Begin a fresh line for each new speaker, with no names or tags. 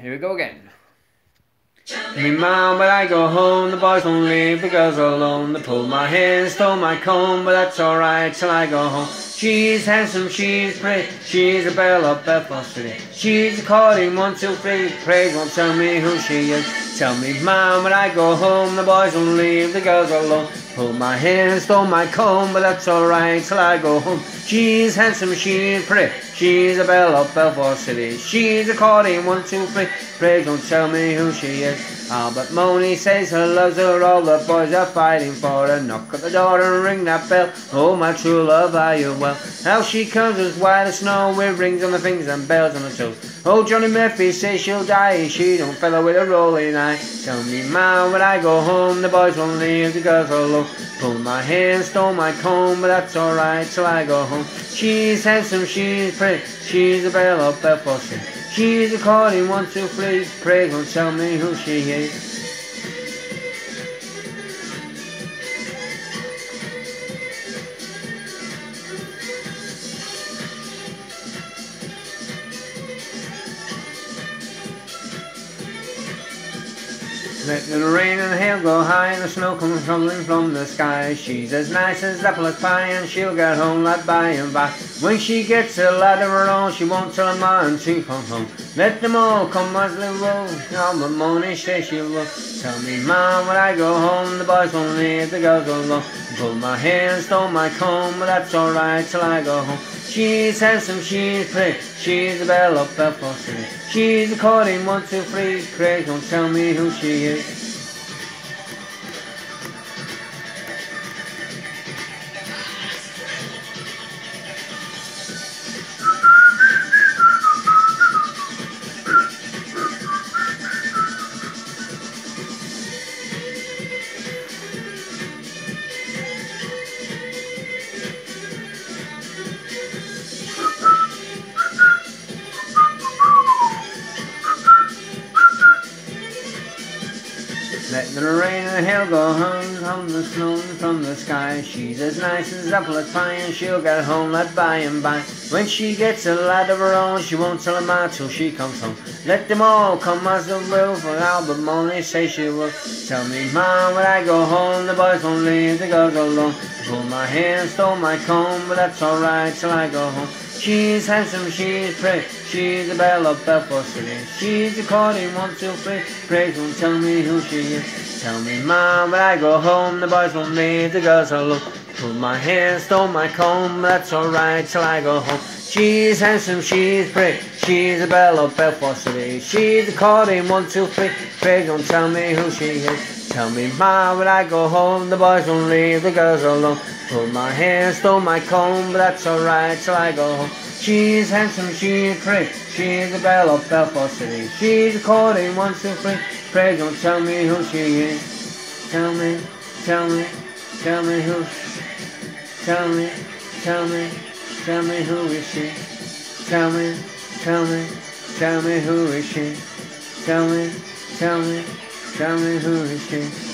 Here we go again. Me mom, but I go home, the boys won't leave the girls alone. They pulled my hair, stole my comb, but that's alright till I go home. She's handsome, she's pretty, she's a belle of Belfast City. She's calling one, two, three, pray don't tell me who she is. Tell me, mom, when I go home, the boys won't leave the girls alone. Pulled my hair, stole my comb, but that's alright till I go home. She's handsome, she's pretty, she's a belle of Belfast City. She's a according one, two, three, pray don't tell me who she is. But Mooney says her loves her, all the boys are fighting for her. Knock at the door and ring that bell. Oh, my true love, are you well? How she comes as white as snow, with rings on the fingers and bells on the toes. Oh, Johnny Murphy says she'll die, she don't fellow with a rolling eye. Tell me, ma, when I go home, the boys won't leave the girls alone. Pull my hair, stole my comb, but that's alright till I go home. She's handsome, she's pretty, she's a belle of Belfast. She's according one, two, three, pray don't tell me who she is. Let the rain and the hail go high and the snow comes tumbling from the sky. She's as nice as apple pie and she'll get home like by and by. When she gets a lad of her own, she won't tell her ma and she comes home. Let them all come as they roll. Now the morning she will. Tell me, mom, when I go home, the boys won't leave the girls alone. Pull my and stole my comb, but that's alright till I go home. She's handsome, she's pretty, she's a belle of Belfast City. She's according one, two, three, Craig, don't tell me who she is. Let the rain and the hail go home from the snow and from the sky. She's as nice as apple pie and she'll get home like by and by. When she gets a lad of her own, she won't tell him out till she comes home. Let them all come as they will, for Albert Mooney say she will. Tell me, Mom, when I go home, the boys won't leave the girls alone. Pull my hair and stole my comb, but that's alright till I go home. She's handsome, she's pretty, she's a belle of Belfast City. She's a according one, two, three, pray don't tell me who she is. Tell me, mom, when I go home, the boys won't leave the girls alone. Pull my hair, stole my comb, that's alright till I go home. She's handsome, she's pretty, she's a belle of Belfast City. She's a according one, two, three, pray don't tell me who she is. Tell me, ma, when I go home, the boys won't leave the girls alone. Pulled my hair, stole my comb, but that's alright till I go home. She's handsome, she's pretty, she's a belle of Belfast City. She's a according one, two, three, pray don't tell me who she is. Tell me, tell me, tell me who, tell me, tell me, tell me who is she. Tell me, tell me, tell me who is she. Tell me, tell me, tell me who is she.